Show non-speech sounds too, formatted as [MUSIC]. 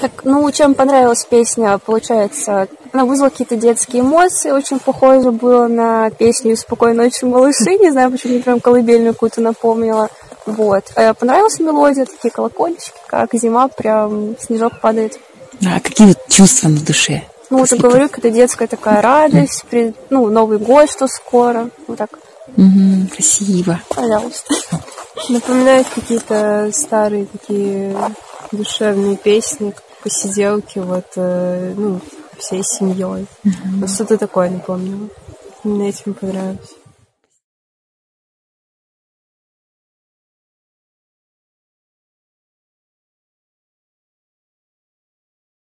Так, ну, чем понравилась песня, получается, она вызвала какие-то детские эмоции, очень похоже было на песню «Спокойной ночи, малыши», не знаю, почему мне прям колыбельную какую-то напомнила. Вот. А понравилась мелодия, такие колокольчики, как зима, прям снежок падает. А какие чувства на душе? Ну, вот я говорю, когда детская такая радость, при, ну, Новый год, что скоро, вот так. Угу, красиво. Пожалуйста. [LAUGHS] Напоминает какие-то старые такие душевные песни, посиделки, вот, э, ну, всей семьей. Вот что-то такое напомнило. Мне этим понравилось.